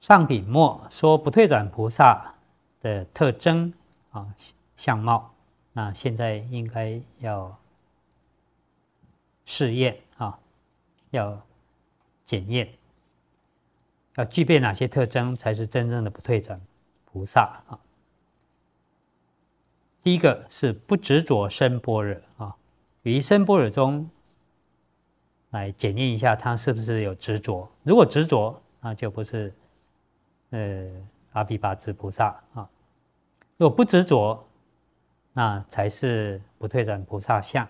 上品末说不退转菩萨的特征啊相貌，那现在应该要试验啊，要检验，要具备哪些特征才是真正的不退转菩萨啊？第一个是不执着生般若啊，于生般若中来检验一下他是不是有执着，如果执着，那就不是。呃，阿毗跋致菩萨啊，如果不执着，那才是不退转菩萨相。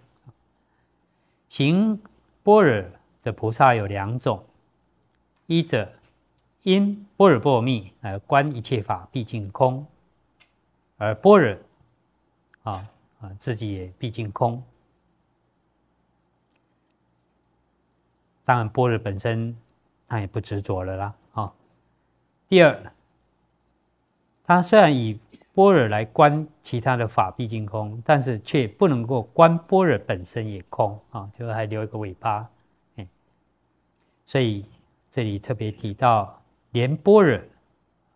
行般若的菩萨有两种，一者因般若波罗蜜而观一切法毕竟空，而般若啊啊自己也毕竟空。当然，般若本身他也不执着了啦。第二，他虽然以般若来观其他的法毕竟空，但是却不能够观般若本身也空啊，就还留一个尾巴，哎，所以这里特别提到，连般若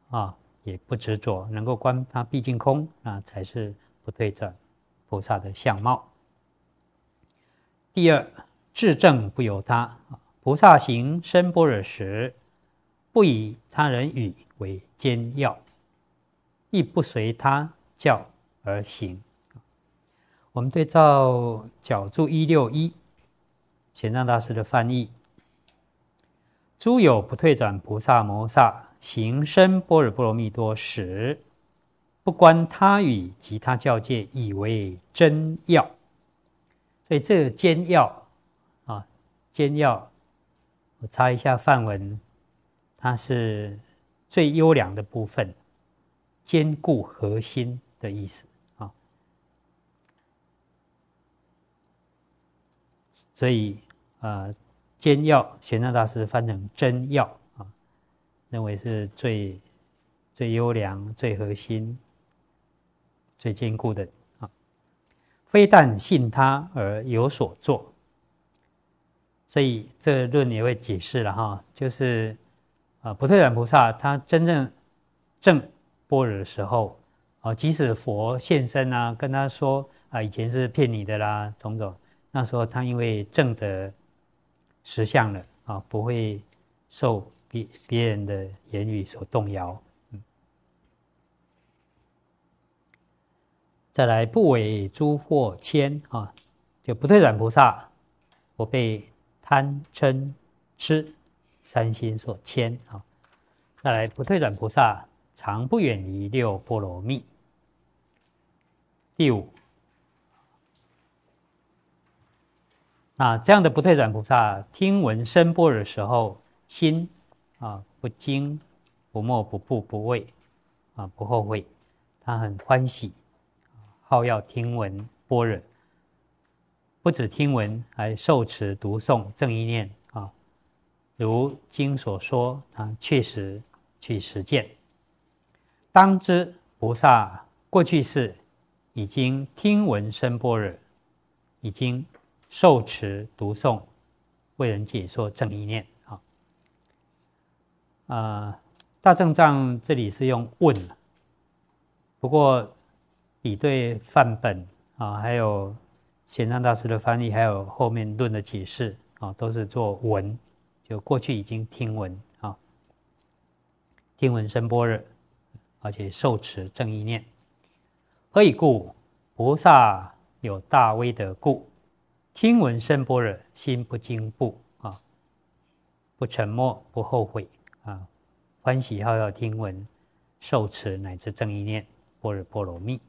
啊也不执着，能够观它毕竟空，那才是不退转菩萨的相貌。第二，智正不由他，菩萨行深般若时。不以他人语为奸要，亦不随他教而行。我们对照角注一六一，玄奘大师的翻译：诸有不退转菩萨摩萨行深般若波罗蜜多时，不观他语及他教界，以为真要。所以这个奸要啊，奸要，我查一下范文。它是最优良的部分，坚固核心的意思啊。所以呃，坚要玄奘大师翻成真要啊，认为是最最优良、最核心、最坚固的啊。非但信他而有所作，所以这论也会解释了哈，就是。啊，不退转菩萨他真正正般若的时候，啊，即使佛现身啊，跟他说啊，以前是骗你的啦，种种，那时候他因为正的实相了啊，不会受别别人的言语所动摇。再来不为诸惑牵啊，就不退转菩萨我被贪嗔痴。三心所牵啊，再来不退转菩萨常不远离六波罗蜜。第五，那这样的不退转菩萨听闻声波的时候，心啊不惊不默不怖不畏啊不后悔，他很欢喜，好要听闻波若，不止听闻，还受持读诵正意念。如经所说，啊，确实去实践。当知菩萨过去世已经听闻声波若，已经受持读诵，为人解说正意念。啊，啊，大正藏这里是用问，不过比对范本啊，还有玄奘大师的翻译，还有后面论的解释啊，都是做文。就过去已经听闻啊，听闻声般若，而且受持正意念。何以故？菩萨有大威德故，听闻声般若，心不惊怖啊，不沉默，不后悔啊，欢喜好要听闻，受持乃至正意念，般若波罗蜜。